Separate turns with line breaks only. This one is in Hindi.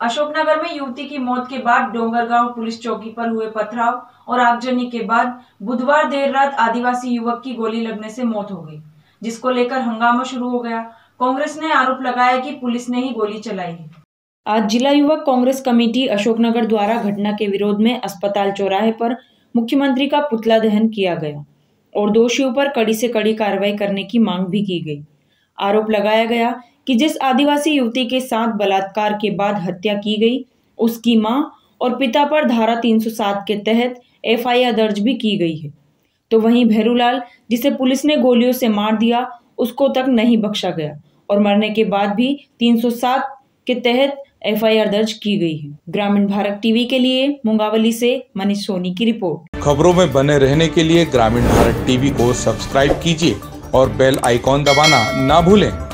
अशोकनगर में युवती की मौत के बाद डोंगरगांव पुलिस चौकी पर हुए पथराव और आगजनी के बाद बुधवार देर रात आदिवासी युवक की गोली लगने से मौत हो गई, जिसको लेकर हंगामा शुरू हो गया। कांग्रेस ने आरोप लगाया कि पुलिस ने ही गोली चलाई है। आज जिला युवक कांग्रेस कमेटी अशोकनगर द्वारा घटना के विरोध में अस्पताल चौराहे पर मुख्यमंत्री का पुतला दहन किया गया और दोषियों पर कड़ी से कड़ी कार्रवाई करने की मांग भी की गई। आरोप लगाया गया कि जिस आदिवासी युवती के साथ बलात्कार के बाद हत्या की गई, उसकी माँ और पिता पर धारा 307 के तहत एफआईआर दर्ज भी की गई है। तो वहीं भैरूलाल, जिसे पुलिस ने गोलियों से मार दिया, उसको तक नहीं बख्शा गया और मरने के बाद भी 307 के तहत एफआईआर दर्ज की गई है। ग्रामीण भारत टीवी के लिए मुंगावली से मनीष सोनी की रिपोर्ट।
खबरों में बने रहने के लिए ग्रामीण भारत टीवी को सब्सक्राइब कीजिए और बेल आइकॉन दबाना ना भूलें।